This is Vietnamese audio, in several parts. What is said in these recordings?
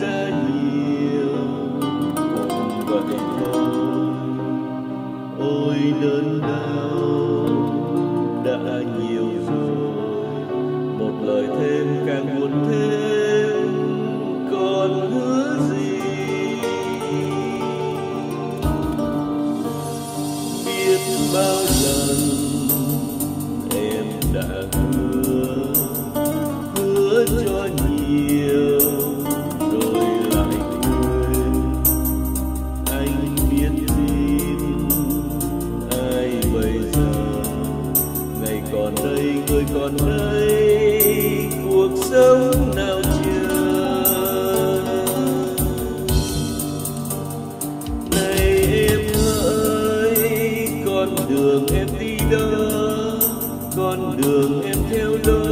ra nhiều cũng vậy thôi ôi đớn đau đã nhiều rồi một lời thêm càng buồn thêm còn hứa gì biết bao lần con đường em theo đó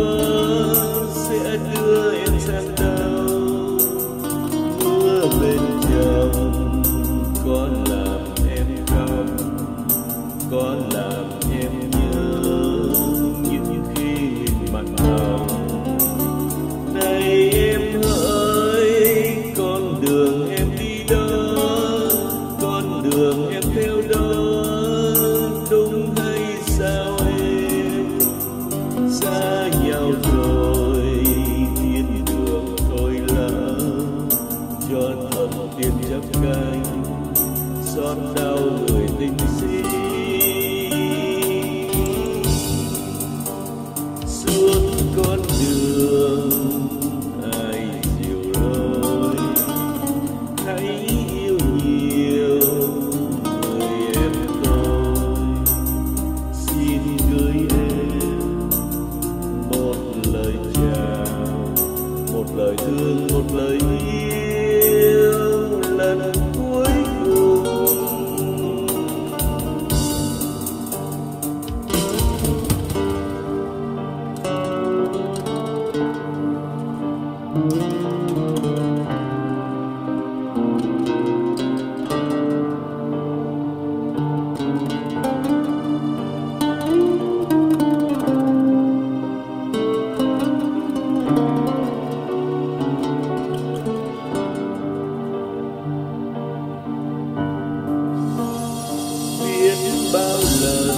sẽ đưa em sang đâu. Mưa bên chồng con làm em cong con một lời yêu lần bao lần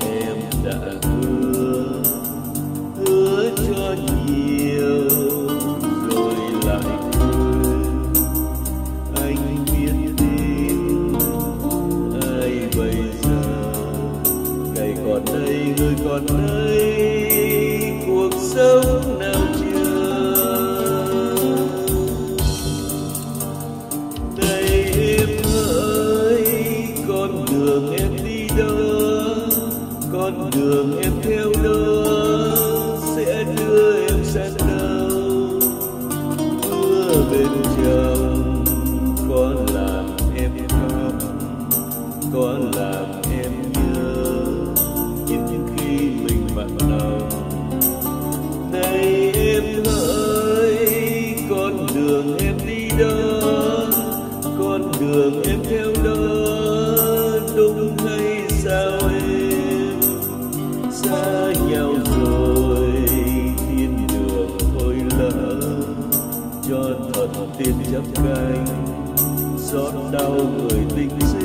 em đã hứa hứa cho nhiều rồi lại quên anh biết tin ai bây giờ? Ngày còn đây người còn đây. it is tiền chấp cánh xót đau người tinh